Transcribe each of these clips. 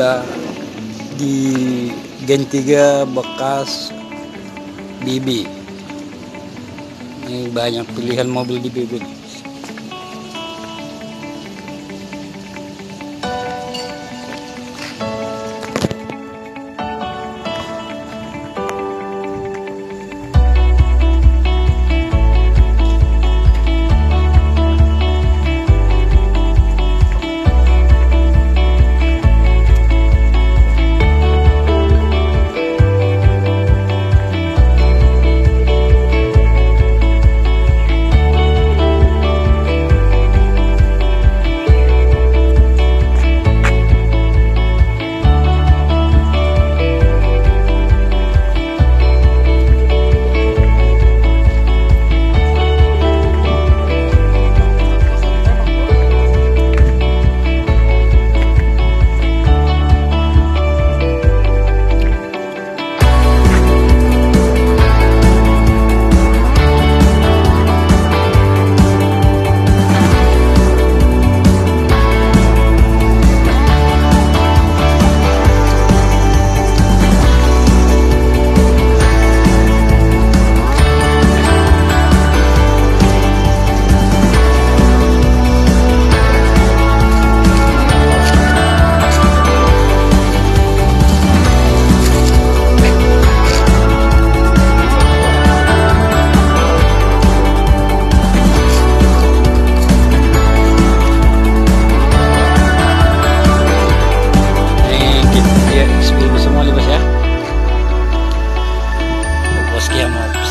ba di Gen 3 bekas Bibi. Ini banyak pilihan mobil di Bibi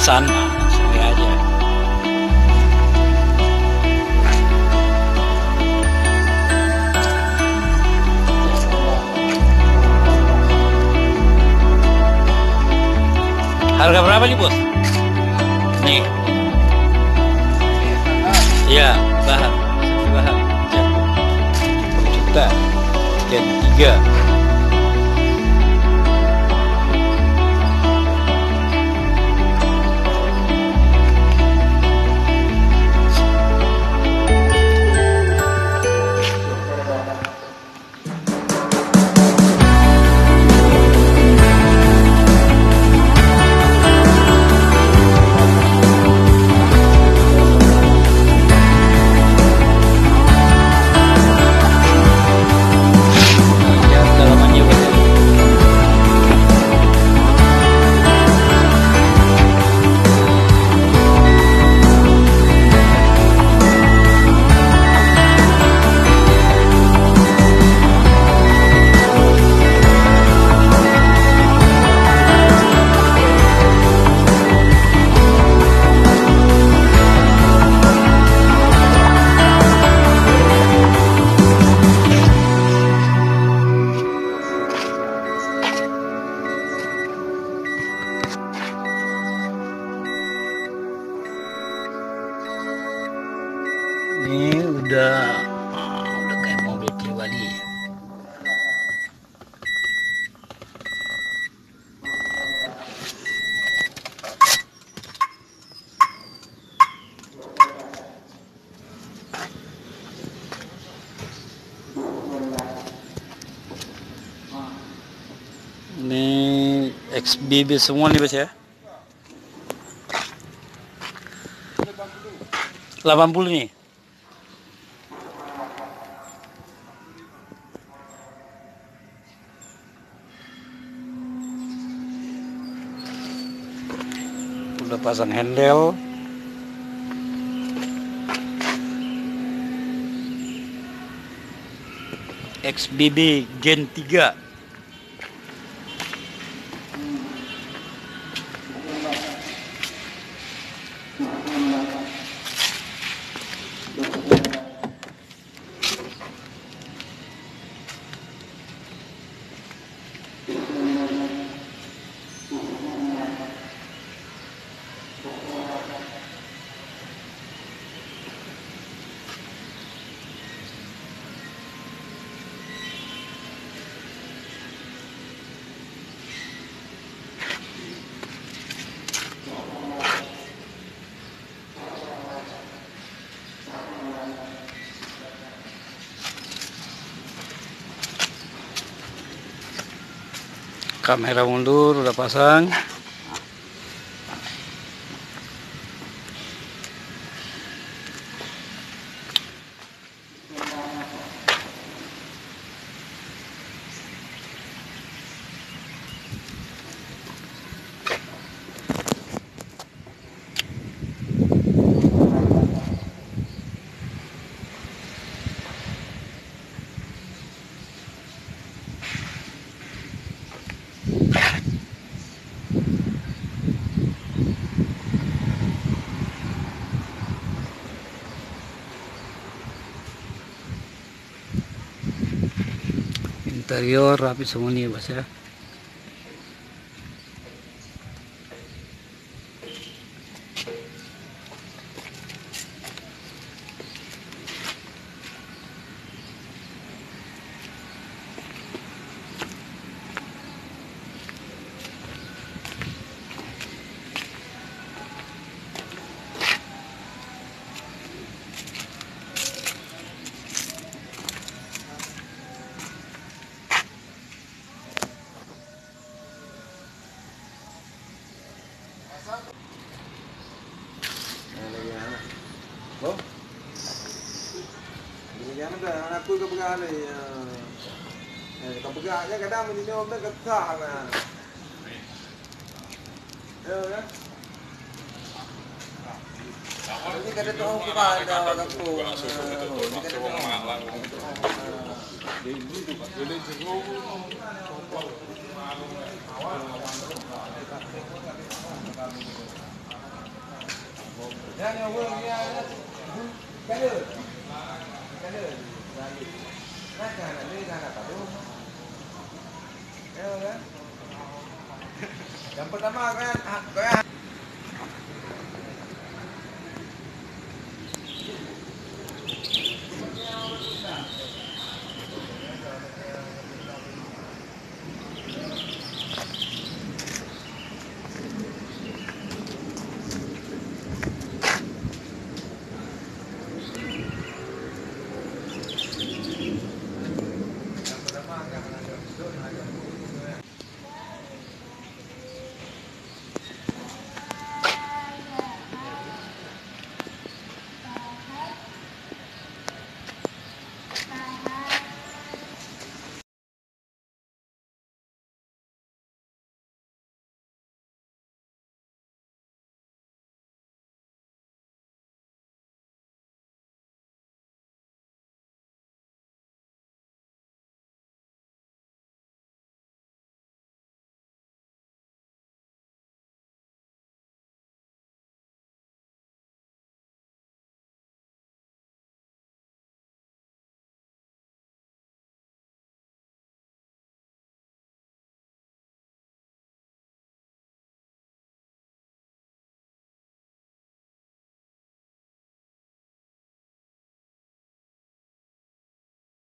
nah, sini aja. Harga berapa nih bos? Nih. Iya bahan. Bahan. Juta dan tiga udah ah, udah kayak mobil pribadi ini XBB semua nih bos ya. 80 nih pasang handle. XBB Gen 3 kamera mundur udah pasang superior rapi semuanya bos ya Anak ko eh. Na. Na. Hindi ka dito ako kukaan na wala ko. Hindi ka dito Yan yung wala yan. Kalu. Kalu. Nak na ni na na padu. Ayun na. Yang pertama kan, kaya